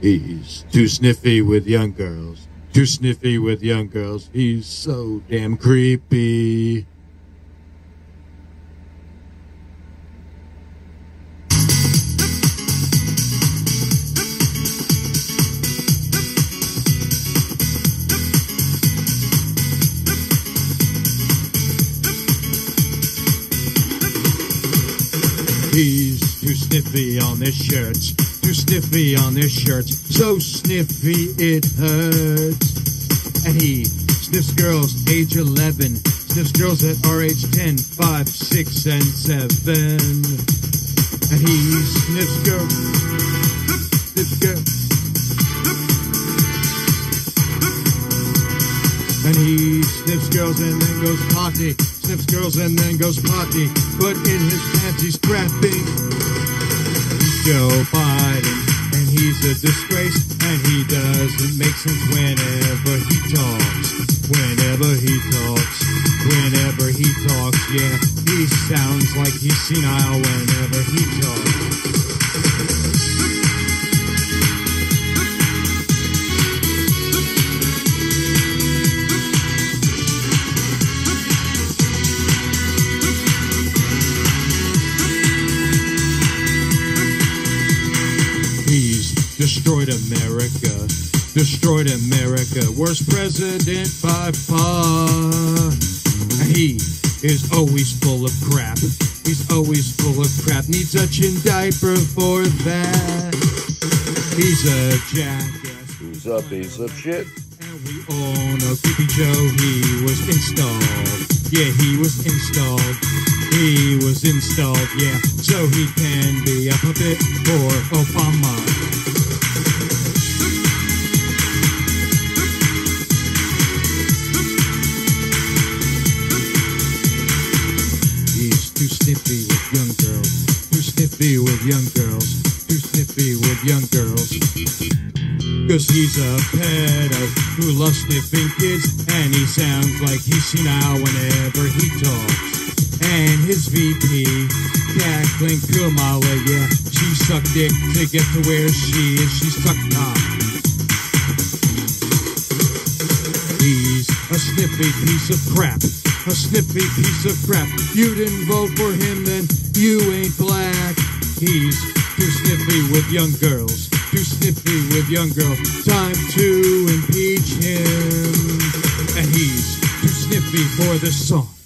He's too sniffy with young girls. Too sniffy with young girls. He's so damn creepy. He's too sniffy on his shirts. Too sniffy on his shirts. So sniffy it hurts. And he sniffs girls age 11. Sniffs girls that are age 10, 5, 6, and 7. And he sniffs girls. Sniffs girls. And he sniffs girls and then goes potty. Sniffs girls and then goes potty. But in his pants he's crapping. Joe Biden. And he's a disgrace. And he doesn't make sense whenever he talks. Whenever he talks. Whenever he talks, yeah. He sounds like he's senile whenever he talks. Destroyed America. Destroyed America. Worst president by far. He is always full of crap. He's always full of crap. Needs a chin diaper for that. He's a jackass. Who's a piece of shit? And we all know Creepy Joe, he was installed. Yeah, he was installed. He was installed, yeah. So he can be a puppet for Obama. Sniffy with young girls. Too sniffy with young girls. Too sniffy with young girls. Cause he's a pedo who loves sniffing kids And he sounds like he's senile whenever he talks And his VP, Kathleen Kamala, yeah She sucked dick to get to where she is She sucked cock He's a sniffy piece of crap A snippy piece of crap You didn't vote for him then you ain't black He's too snippy with young girls too snippy with young girls. Time to impeach him. And he's too snippy for this song.